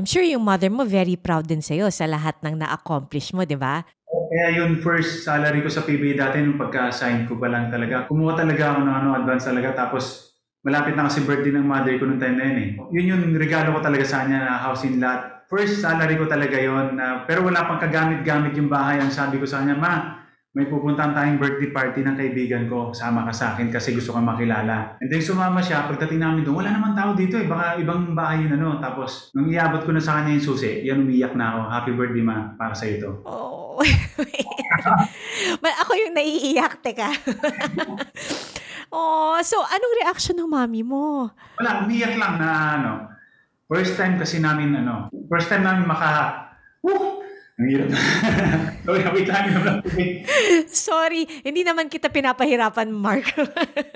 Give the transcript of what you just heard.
I'm sure yung mother mo very proud din sa'yo sa lahat ng na-accomplish mo, di ba? Kaya yung first salary ko sa PBA dati, nung pagka-sign ko pa lang talaga, kumuha talaga ako ng ano, advance talaga. Tapos, malapit na kasi birthday ng mother ko nung time na yun eh. Yun yung regalo ko talaga sa kanya na house in lot. First salary ko talaga yon na pero wala pang kagamit-gamit yung bahay. Ang sabi ko sa kanya, ma, may pupuntahan tayong birthday party ng kaibigan ko. Sama ka sa akin kasi gusto kang makilala. And then sumama siya. Pagdating namin doon, wala naman tao dito eh. Baka ibang bahay yun ano. Tapos, nung iabot ko na sa kanya yung susi, yan umiyak na ako. Happy birthday ma, para sa ito. Oh, ako yung naiiyak, teka. oh, so anong reaction ng mami mo? Wala, umiyak lang na ano. First time kasi namin ano, first time namin maka, woo, ang hirap. Sorry, wait lang. Sorry, hindi naman kita pinapahirapan, Mark.